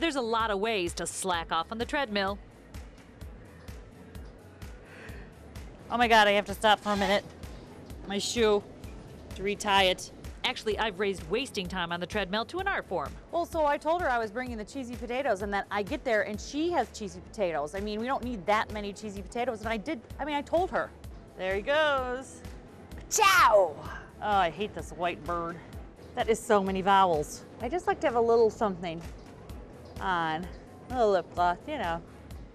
There's a lot of ways to slack off on the treadmill. Oh my god, I have to stop for a minute. My shoe to retie it. Actually, I've raised wasting time on the treadmill to an art form. Well, so I told her I was bringing the cheesy potatoes and that I get there and she has cheesy potatoes. I mean, we don't need that many cheesy potatoes. And I did, I mean, I told her. There he goes. Ciao! Oh, I hate this white bird. That is so many vowels. I just like to have a little something on. A little lip gloss, you know.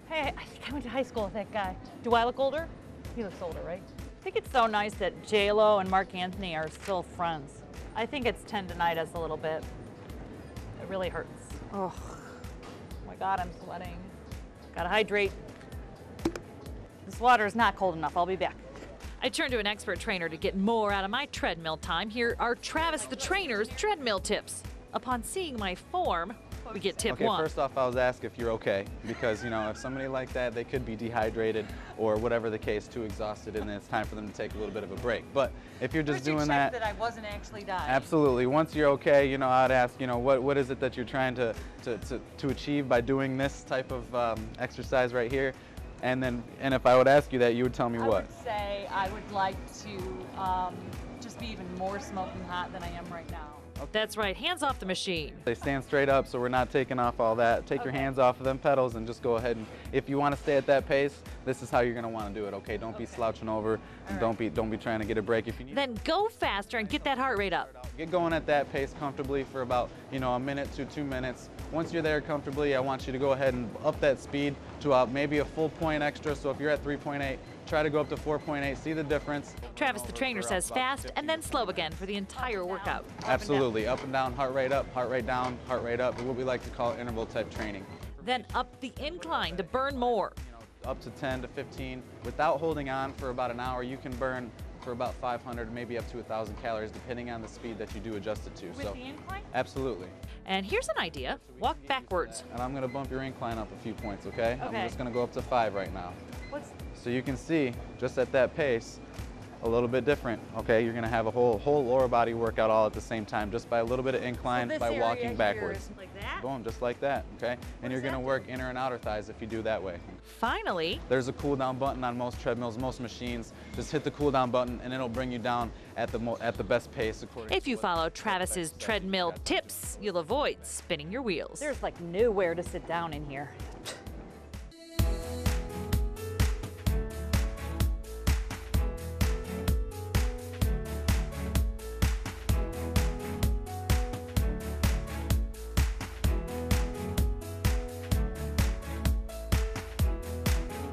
Hey, I think I went to high school with that guy. Do I look older? He looks older, right? I think it's so nice that J-Lo and Marc Anthony are still friends. I think it's tendonitis a little bit. It really hurts. Oh, my God, I'm sweating. Gotta hydrate. This water is not cold enough. I'll be back. I turned to an expert trainer to get more out of my treadmill time. Here are Travis the trainer's treadmill tips. Upon seeing my form, we get tip okay, one. first off, I was asked if you're okay because you know if somebody like that, they could be dehydrated or whatever the case, too exhausted, and then it's time for them to take a little bit of a break. But if you're just First you doing checked that, that I wasn't actually dying. absolutely. Once you're okay, you know, I'd ask, you know, what what is it that you're trying to to, to, to achieve by doing this type of um, exercise right here? And then, and if I would ask you that, you would tell me I what? would say I would like to um, just be even more smoking hot than I am right now. That's right, hands off the machine. They stand straight up, so we're not taking off all that. Take your hands off of them pedals and just go ahead and if you want to stay at that pace, this is how you're going to want to do it, okay? Don't be slouching over and don't be don't be trying to get a break if you need Then go faster and get that heart rate up. Get going at that pace comfortably for about, you know, a minute to 2 minutes. Once you're there comfortably, I want you to go ahead and up that speed to uh, maybe a full point extra. So if you're at 3.8, try to go up to 4.8, see the difference. Travis the trainer says fast and then slow again for the entire workout. Absolutely. Up and down, heart rate up, heart rate down, heart rate up. What we like to call interval type training. Then up the incline to burn more. up to 10 to 15. Without holding on for about an hour, you can burn for about 500, maybe up to 1,000 calories, depending on the speed that you do adjust it to. With so, the incline? absolutely. And here's an idea walk backwards. And I'm going to bump your incline up a few points, okay? okay. I'm just going to go up to five right now. What's So you can see, just at that pace, a little bit different, okay? You're going to have a whole whole lower body workout all at the same time, just by a little bit of incline, this by walking backwards. like that? Boom, just like that, okay? And you're going to that work inner and outer thighs if you do that way. Finally, There's a cool down button on most treadmills, most machines. Just hit the cool down button and it'll bring you down at the mo- at the best pace according if to you what- follow Travis's treadmill tips, you'll avoid spinning your wheels. There's like nowhere to sit down in here.